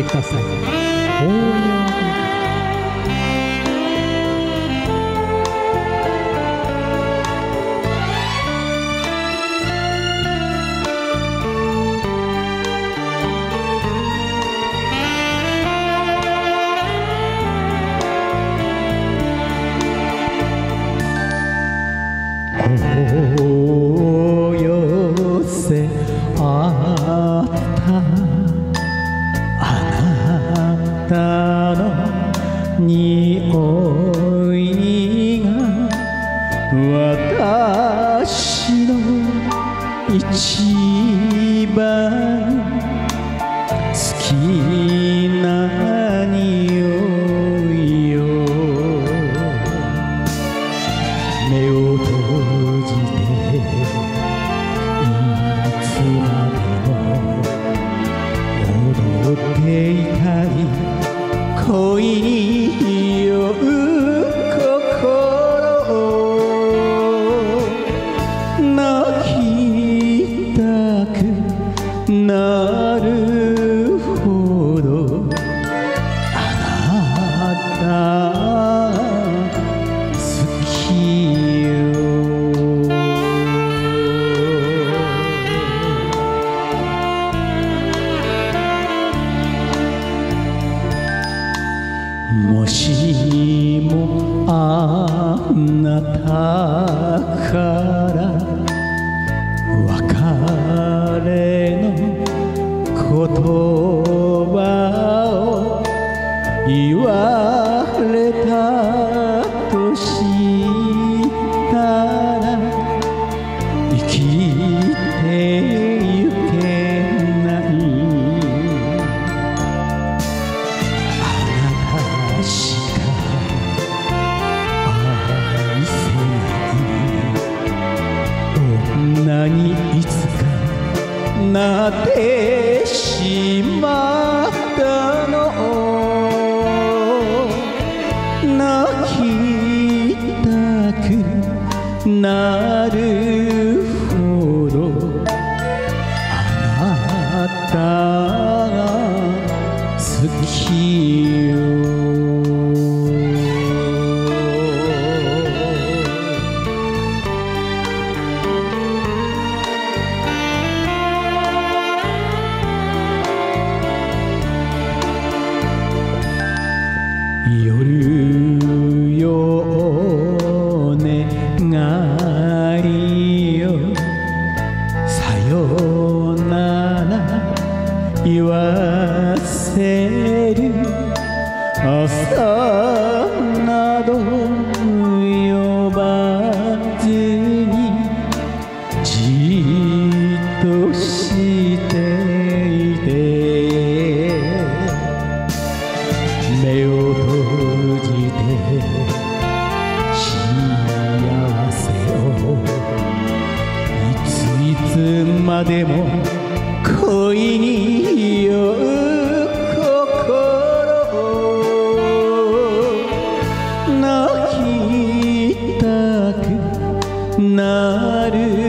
いてください匂いが私の一番なるほど。あなた好きよ。もしもあなたか言われたとしたら生きてゆけない。あなたしか愛せない。女にいつかなってく言わせる。朝など呼ばずにじっとしていて目を閉じて幸せを。いついつまでも narı